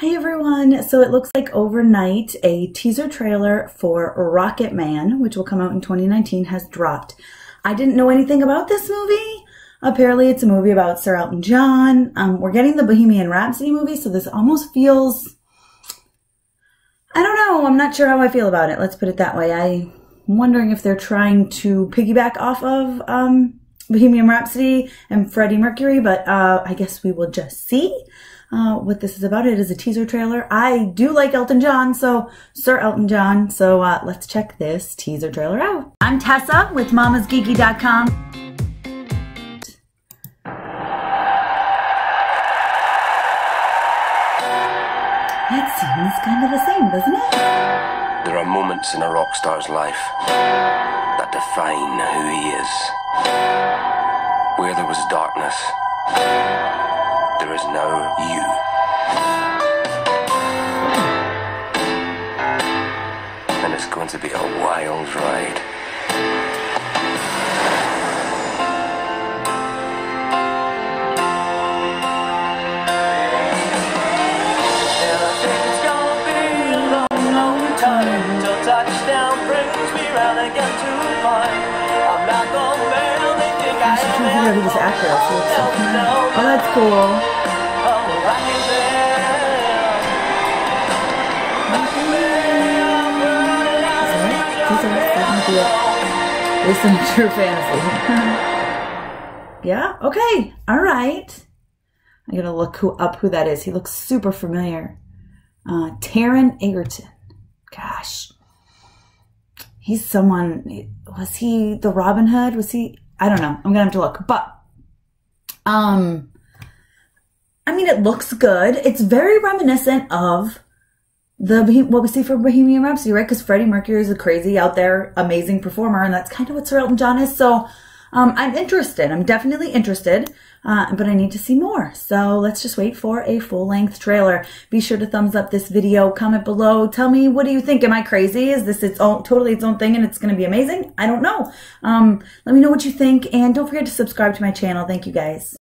Hi everyone. So it looks like overnight a teaser trailer for Rocketman, which will come out in 2019, has dropped. I didn't know anything about this movie. Apparently it's a movie about Sir Elton John. Um, we're getting the Bohemian Rhapsody movie, so this almost feels... I don't know. I'm not sure how I feel about it. Let's put it that way. I'm wondering if they're trying to piggyback off of um, Bohemian Rhapsody and Freddie Mercury, but uh, I guess we will just see uh, what this is about. It is a teaser trailer. I do like Elton John, so Sir Elton John. So uh, let's check this teaser trailer out. I'm Tessa with mamasgeeky.com. It seems kind of the same, doesn't it? There are moments in a rock star's life that define who he is. Where there was darkness, there is now you. And it's going to be a wild ride. Touchdown brings me round again to find I'm not the man they think I I to figure out who this actor is. Oh, that's cool. Oh, I can. Based on true fantasy. yeah. Okay. All right. I'm gonna look who up who that is. He looks super familiar. Uh, Taron Egerton. Gosh, he's someone. Was he the Robin Hood? Was he? I don't know. I'm gonna have to look. But, um, I mean, it looks good. It's very reminiscent of the what we see for Bohemian Rhapsody, right? Because Freddie Mercury is a crazy out there, amazing performer, and that's kind of what Sir Elton John is. So, um, I'm interested. I'm definitely interested, uh, but I need to see more. So let's just wait for a full length trailer. Be sure to thumbs up this video, comment below, tell me what do you think? Am I crazy? Is this its own totally its own thing and it's going to be amazing? I don't know. Um, let me know what you think, and don't forget to subscribe to my channel. Thank you guys.